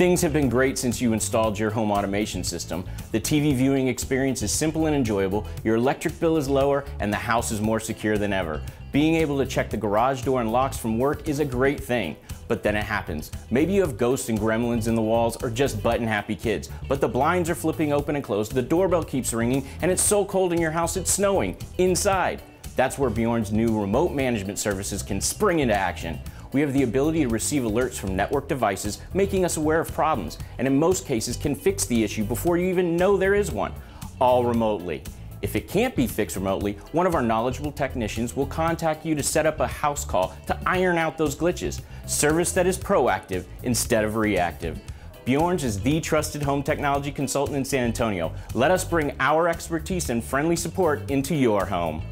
Things have been great since you installed your home automation system. The TV viewing experience is simple and enjoyable, your electric bill is lower, and the house is more secure than ever. Being able to check the garage door and locks from work is a great thing. But then it happens. Maybe you have ghosts and gremlins in the walls or just button happy kids. But the blinds are flipping open and closed, the doorbell keeps ringing, and it's so cold in your house it's snowing inside. That's where Bjorn's new remote management services can spring into action. We have the ability to receive alerts from network devices, making us aware of problems, and in most cases can fix the issue before you even know there is one, all remotely. If it can't be fixed remotely, one of our knowledgeable technicians will contact you to set up a house call to iron out those glitches. Service that is proactive instead of reactive. Bjorn's is the trusted home technology consultant in San Antonio. Let us bring our expertise and friendly support into your home.